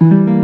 Bye.